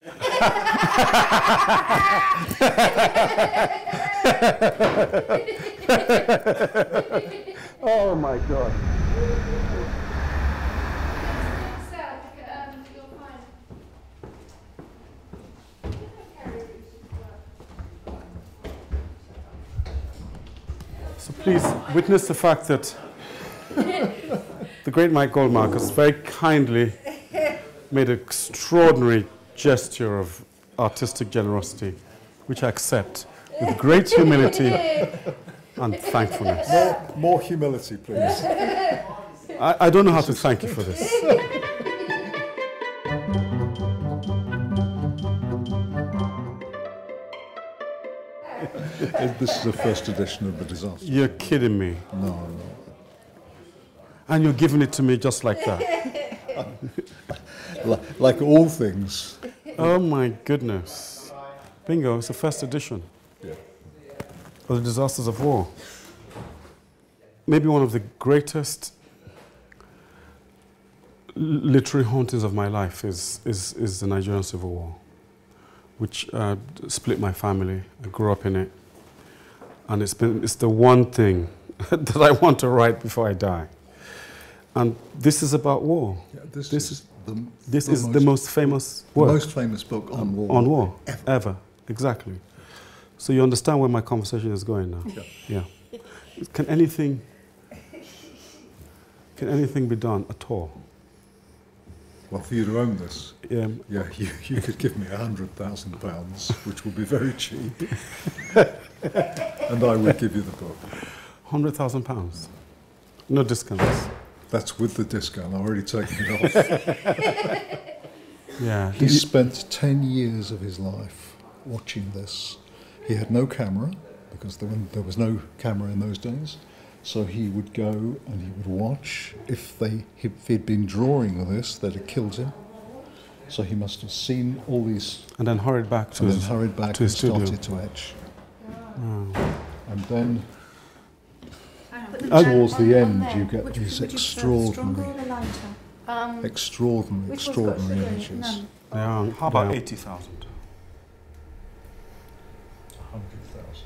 oh my God. So please witness the fact that the great Mike Goldmark has very kindly made an extraordinary gesture of artistic generosity, which I accept with great humility and thankfulness. More, more humility, please. I, I don't know how to thank you for this. this is the first edition of the disaster. You're kidding me. No, no. And you're giving it to me just like that. like, like all things. Oh my goodness. Bingo, it's the first edition Yeah. of the disasters of war. Maybe one of the greatest literary hauntings of my life is, is, is the Nigerian Civil War, which uh, split my family. I grew up in it. And it's, been, it's the one thing that I want to write before I die. And this is about war. Yeah, this, This is, the, This the is most, the most famous the work most famous book on war. on war ever. ever. Exactly. So you understand where my conversation is going now. Yeah. Yeah. Can anything can anything be done at all? Well, for you to own this, Um, yeah, you, you could give me a hundred thousand pounds, which would be very cheap, and I would give you the book. hundred thousand pounds. No discounts. That's with the discount. I've already taken it off. Yeah. He spent 10 years of his life watching this. He had no camera because there, there was no camera in those days. So he would go and he would watch. If they if he'd been drawing this, they'd have killed him. So he must have seen all these and then hurried back to and then his, hurried back to and his studio. started to etch. Wow. And then Uh, towards the end, you get Which- these would you prefer the stronger extraordinary, or the lighter? Um, extraordinary, Which extraordinary sugar in images. None. How about they are- 80,000? 100,000.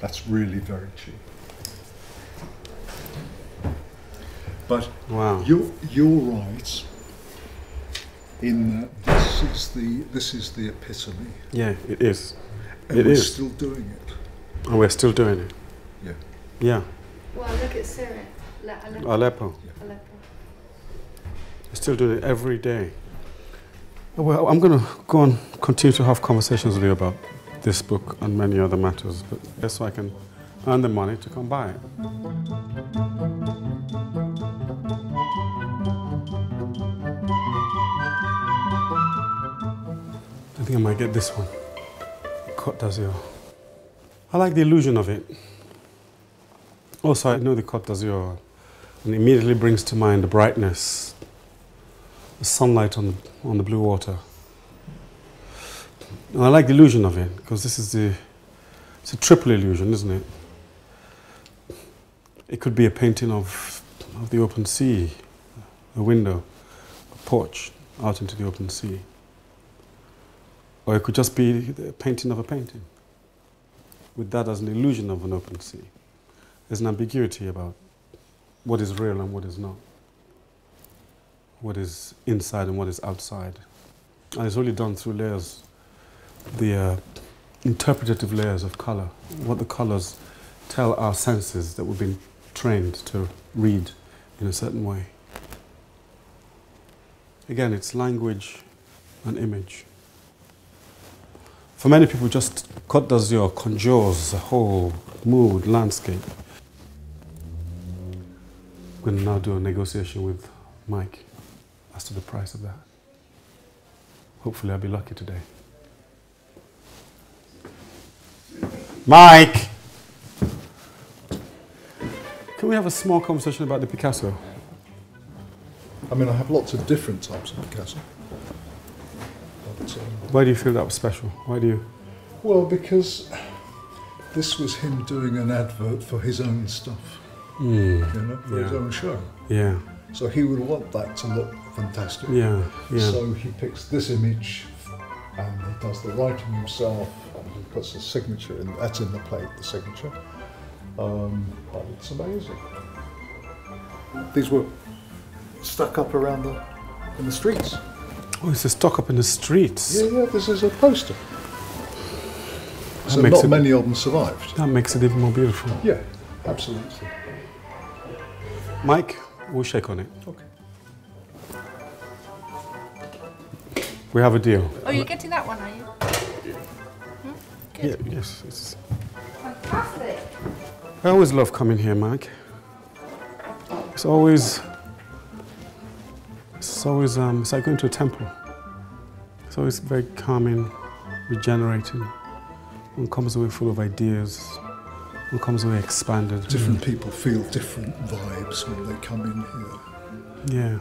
That's really very cheap. But Wow. you're, you're right in that this is the, this is the epitome. Yeah, it is. And It we're is. still doing it. And we're still doing it. Yeah. Yeah. well, look at Syria. Le- Aleppo. Aleppo. Aleppo. We're still do it every day. Well, I'm going to go and continue to have conversations with you about this book and many other matters, but just so I can earn the money to come buy it. I think I might get this one. Côte d'Azur. I like the illusion of it. Also, I know the Côte d'Azur, and it immediately brings to mind the brightness, the sunlight on the, on the blue water. And I like the illusion of it because this is the it's a triple illusion, isn't it? It could be a painting of, of the open sea, a window, a porch out into the open sea. Or it could just be the painting of a painting, with that as an illusion of an open sea. There's an ambiguity about what is real and what is not, what is inside and what is outside. And it's only done through layers, the uh, interpretative layers of color, what the colors tell our senses that we've been trained to read in a certain way. Again, it's language and image. For many people, just Côte d'Azur conjures a whole mood, landscape. Going to now do a negotiation with Mike as to the price of that. Hopefully, I'll be lucky today. Mike! Can we have a small conversation about the Picasso? I mean, I have lots of different types of Picasso. But, um, Why do you feel that was special? Why do you? well, because this was him doing an advert for his own stuff, Hmm. you know, for his own show. Yeah. So he would want that to look fantastic. Yeah, yeah. So he picks this image and he does the writing himself and he puts a signature in. That's in the plate, the signature. Um, but it's amazing. These were stuck up around the in the streets. Oh, it's a stock up in the streets. Yeah, yeah. This is a poster. That So not it- many of them survived. That makes it even more beautiful. Yeah, absolutely. Mike, we'll shake on it. Okay. We have a deal. Oh, you're getting that one, are you? Yeah, yes. It's, Fantastic. I always love coming here, Mike. It's always, it's always, um, it's like going to a temple. It's always very calming, regenerating. One comes away full of ideas. One comes away expanded. Different people feel different vibes when they come in here. Yeah.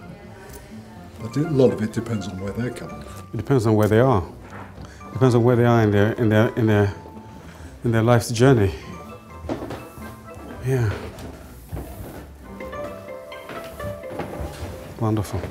But a lot of it depends on where they're coming from. It depends on where they are. It Depends on where they are in their in their in their in their life's journey. Yeah. Wonderful.